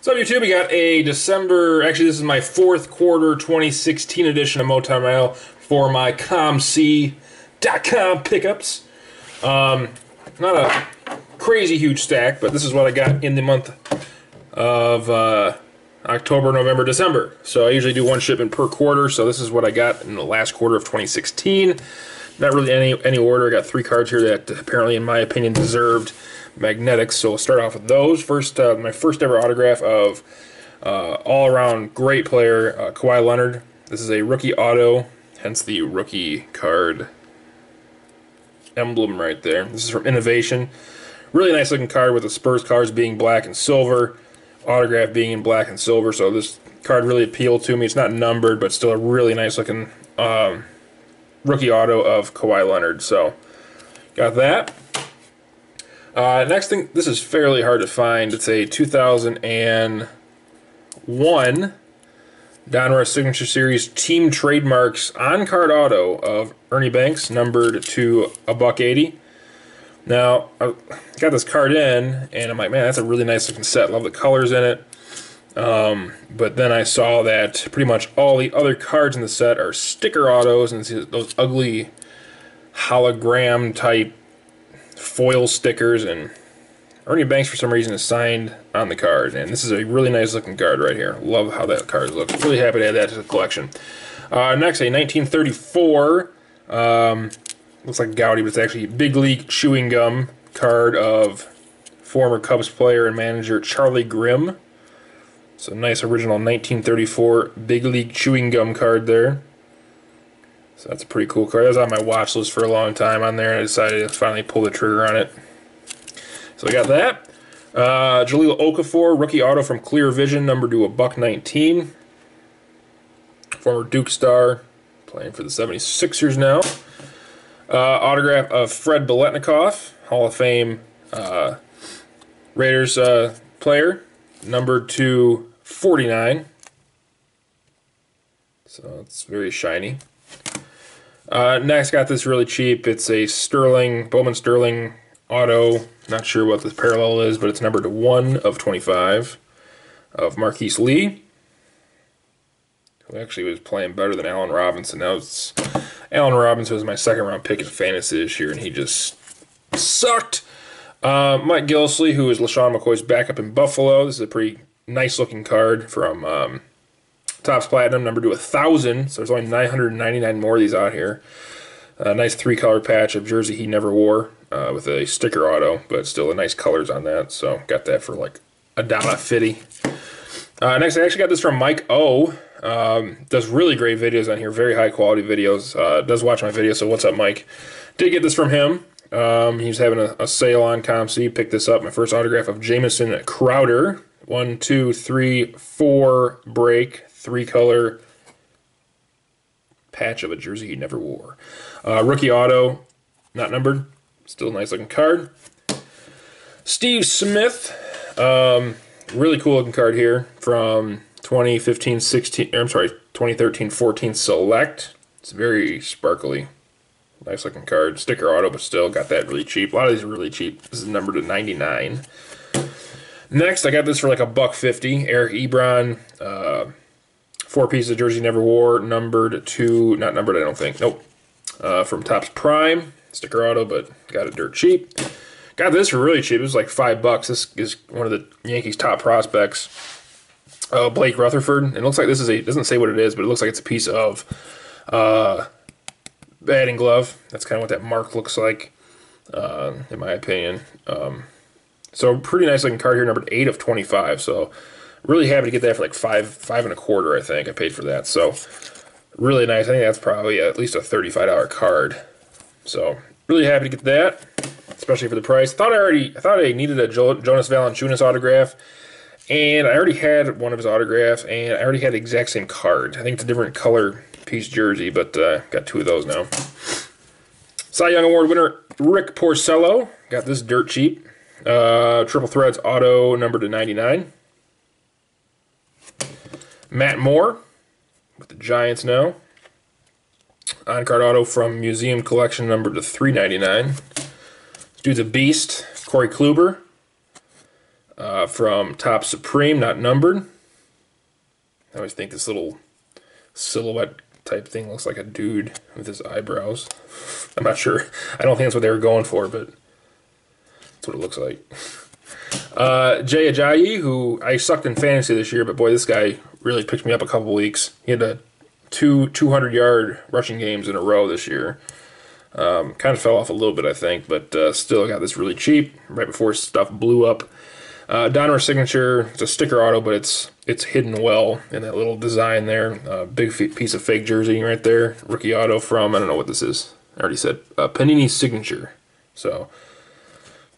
What's up, YouTube? We got a December, actually, this is my fourth quarter 2016 edition of Motown Mail for my COMC.com pickups. Um, not a crazy huge stack, but this is what I got in the month of uh, October, November, December. So I usually do one shipment per quarter, so this is what I got in the last quarter of 2016. Not really any any order. I got three cards here that apparently, in my opinion, deserved magnetics. So we'll start off with those. First, uh, my first ever autograph of uh, all-around great player uh, Kawhi Leonard. This is a rookie auto, hence the rookie card emblem right there. This is from Innovation. Really nice looking card with the Spurs cards being black and silver, autograph being in black and silver. So this card really appealed to me. It's not numbered, but still a really nice looking um, rookie auto of Kawhi Leonard. So got that. Uh, next thing, this is fairly hard to find. It's a 2001 Donruss Signature Series Team Trademarks on-card auto of Ernie Banks, numbered to a buck eighty. Now, I got this card in, and I'm like, man, that's a really nice looking set. Love the colors in it. Um, but then I saw that pretty much all the other cards in the set are sticker autos and those ugly hologram type foil stickers and Ernie Banks for some reason is signed on the card. And this is a really nice looking card right here. Love how that card looks. Really happy to add that to the collection. Uh, next a 1934 um, looks like Goudey but it's actually big league chewing gum card of former Cubs player and manager Charlie Grimm. So a nice original 1934 big league chewing gum card there so that's a pretty cool card. That was on my watch list for a long time on there, and I decided to finally pull the trigger on it. So I got that. Uh, Jahlil Okafor, rookie auto from Clear Vision, number to a buck 19. Former Duke star, playing for the 76ers now. Uh, autograph of Fred Biletnikoff, Hall of Fame uh, Raiders uh, player, number to 49. So it's very shiny. Uh, next, got this really cheap. It's a Sterling, Bowman Sterling auto. Not sure what the parallel is, but it's numbered to 1 of 25 of Marquise Lee, who actually was playing better than Allen Robinson. Now it's Allen Robinson was my second round pick in fantasy this year, and he just sucked. Uh, Mike Gillislee, who is LeSean McCoy's backup in Buffalo. This is a pretty nice looking card from um, Topps Platinum, number to a thousand. So there's only 999 more of these out here. A nice three color patch of jersey he never wore uh, with a sticker auto, but still a nice colors on that. So got that for like a dollar fifty. Uh, next, I actually got this from Mike O. Um, does really great videos on here, very high quality videos. Uh, does watch my videos, so what's up, Mike? Did get this from him. Um, he was having a, a sale on COMC. Picked this up. My first autograph of Jamison Crowder. One, two, three, four break three color patch of a jersey he never wore. Uh, rookie auto, not numbered, still a nice looking card. Steve Smith, um, really cool looking card here from 2015 16, I'm sorry, 2013 14 Select. It's very sparkly. Nice looking card. Sticker auto, but still got that really cheap. A lot of these are really cheap. This is numbered to 99. Next, I got this for like a buck fifty. Eric Ebron, uh, Four pieces of jersey never wore, numbered to, not numbered, I don't think. Nope. Uh, from Topps Prime, sticker auto, but got it dirt cheap. Got this for really cheap. It was like five bucks. This is one of the Yankees' top prospects. Uh, Blake Rutherford. And it looks like this is a, doesn't say what it is, but it looks like it's a piece of uh, batting glove. That's kind of what that mark looks like, uh, in my opinion. Um, so pretty nice looking card here, numbered 8 of 25. So Really happy to get that for like five five and a quarter. I think I paid for that. So really nice. I think that's probably at least a thirty-five dollar card. So really happy to get that, especially for the price. Thought I already I thought I needed a Jonas Valanciunas autograph, and I already had one of his autographs, and I already had the exact same card. I think it's a different color piece jersey, but uh, got two of those now. Cy Young Award winner Rick Porcello got this dirt cheap. Uh, triple threads auto number to 99. Matt Moore with the Giants now. On card auto from Museum Collection number to 399. This dude's a beast. Corey Kluber. uh, from Topps Supreme, not numbered. I always think this little silhouette type thing looks like a dude with his eyebrows. I'm not sure. I don't think that's what they were going for, but that's what it looks like. Uh, Jay Ajayi, who I sucked in fantasy this year, but boy, this guy really picked me up a couple weeks. He had a two 200 yard rushing games in a row this year. Um, kind of fell off a little bit, I think, but uh, still got this really cheap right before stuff blew up. Uh, signature. It's a sticker auto, but it's it's hidden well in that little design there. Uh, big piece of fake jersey right there. Rookie auto from I don't know what this is. I already said uh, Panini signature. So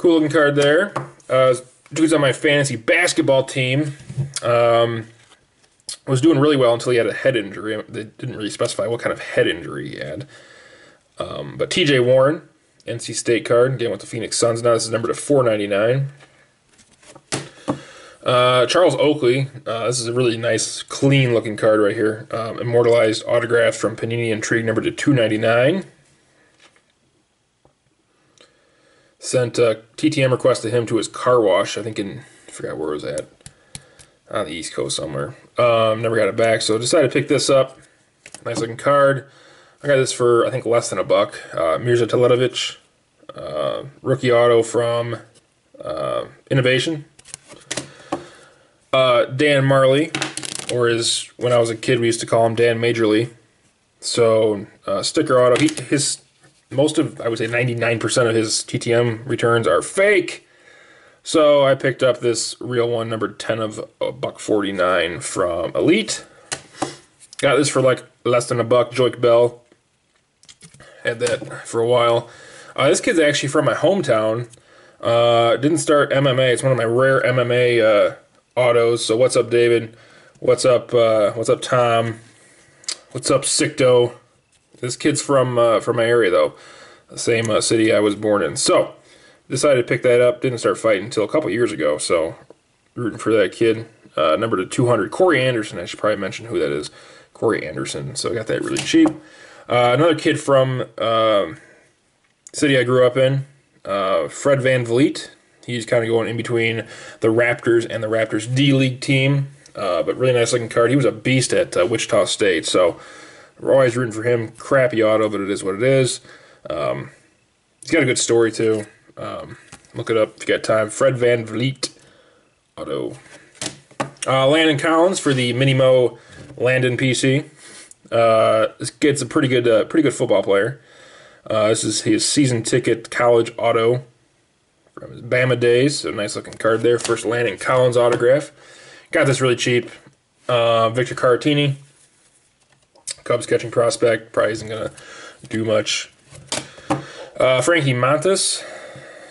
cool looking card there. Uh, dudes on my fantasy basketball team. Um, was doing really well until he had a head injury. They didn't really specify what kind of head injury he had. Um, but TJ Warren, NC State card, game with the Phoenix Suns now. This is number to 499. Uh, Charles Oakley, uh, this is a really nice, clean looking card right here. Um, immortalized autograph from Panini Intrigue, number to 299. Sent a TTM request to him to his car wash, I think in, I forgot where it was at, on the East Coast somewhere. Um, never got it back, so decided to pick this up. Nice looking card. I got this for, I think, less than a buck. Uh, Mirza Teletovic, uh, rookie auto from uh, Innovation. Uh, Dan Marley, or as when I was a kid we used to call him Dan Majorly. So uh, sticker auto. He, his most of I would say 99% of his TTM returns are fake. So I picked up this real one, number 10 of a buck 49 from Elite. Got this for like less than a buck. Joique Bell had that for a while. Uh, this kid's actually from my hometown. Uh, didn't start MMA. It's one of my rare MMA uh, autos. So what's up, David? What's up? Uh, what's up, Tom? What's up, Sicto? This kid's from uh, from my area though, same uh, city I was born in. So decided to pick that up. Didn't start fighting until a couple years ago. So rooting for that kid. Uh, number to 200, Corey Anderson. I should probably mention who that is. Corey Anderson. So I got that really cheap. Uh, another kid from uh, city I grew up in, uh, Fred VanVleet. He's kind of going in between the Raptors and the Raptors D League team. Uh, but really nice looking card. He was a beast at Wichita State, so we're always rooting for him. Crappy auto, but it is what it is. Um, he's got a good story too. Um, look it up if you got time. Fred VanVleet auto. Uh, Landon Collins for the Minimo Landon PC. Uh, this kid's a pretty good, uh, pretty good football player. Uh, this is his season ticket college auto from his Bama days. So nice looking card there. First Landon Collins autograph. Got this really cheap. Uh, Victor Caratini, Cubs catching prospect. Probably isn't gonna do much. Uh, Frankie Montas.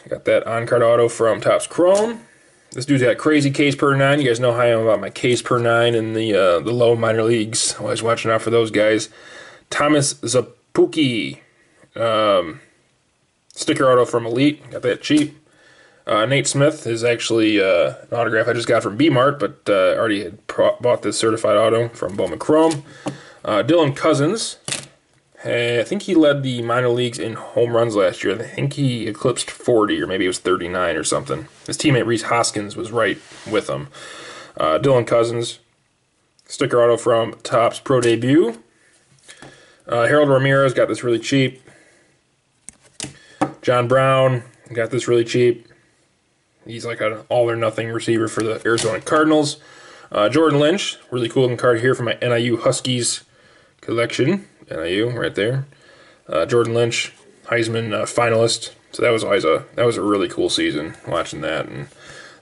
Got that on card auto from Topps Chrome. This dude's got crazy Ks per nine. You guys know how I am about my Ks per nine in the uh, the low minor leagues. Always watching out for those guys. Thomas Szapucki. Um, sticker auto from Elite. Got that cheap. Uh, Nate Smith is actually uh, an autograph I just got from B Mart, but uh, already had pro- bought this certified auto from Bowman Chrome. Uh, Dylan Cozens, I think he led the minor leagues in home runs last year. I think he eclipsed 40, or maybe it was 39 or something. His teammate Rhys Hoskins was right with him. Uh, Dylan Cozens, Sticker auto from Topps Pro Debut. Uh, Harold Ramirez got this really cheap. John Brown got this really cheap. He's like an all or nothing receiver for the Arizona Cardinals. Uh, Jordan Lynch, really cool looking card here for my NIU Huskies collection. NIU right there. Uh, Jordan Lynch, Heisman uh, finalist. So that was always a that was a really cool season watching that and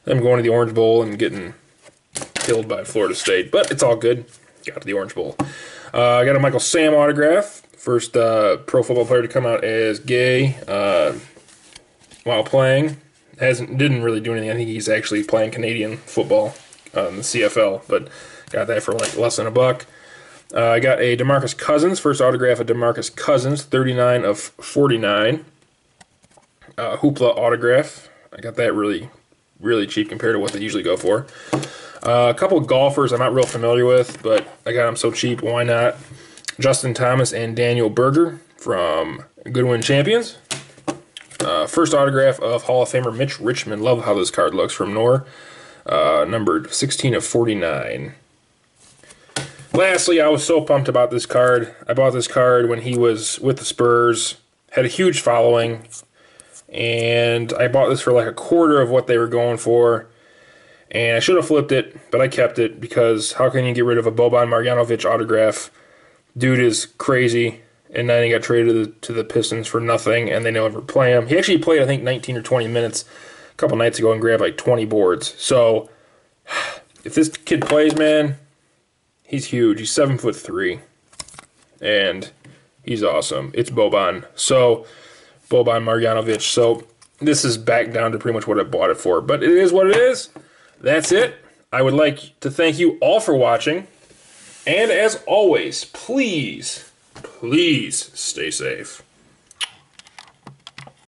them going to the Orange Bowl and getting killed by Florida State. But it's all good. Got to the Orange Bowl. Uh, I got a Michael Sam autograph. First uh, pro football player to come out as gay uh, while playing hasn't didn't really do anything. I think he's actually playing Canadian football on the CFL, but got that for like less than a buck. Uh, I got a Demarcus Cousins first autograph of Demarcus Cousins, 39 of 49. Uh, Hoopla autograph. I got that really, really cheap compared to what they usually go for. Uh, a couple golfers I'm not real familiar with, but I got them so cheap. Why not? Justin Thomas and Daniel Berger from Goodwin Champions. Uh, first autograph of Hall of Famer Mitch Richmond. Love how this card looks from Noir. uh, numbered 16 of 49. Lastly, I was so pumped about this card. I bought this card when he was with the Spurs, had a huge following, and I bought this for like a quarter of what they were going for. And I should have flipped it, but I kept it because how can you get rid of a Boban Marjanovic autograph? Dude is crazy. And then he got traded to the, to the Pistons for nothing, and they never play him. He actually played, I think, 19 or 20 minutes a couple nights ago and grabbed like 20 boards. So if this kid plays, man, he's huge. He's seven foot three, and he's awesome. It's Boban. So Boban Marjanovic. So this is back down to pretty much what I bought it for. But it is what it is. That's it. I would like to thank you all for watching. And as always, please, please stay safe.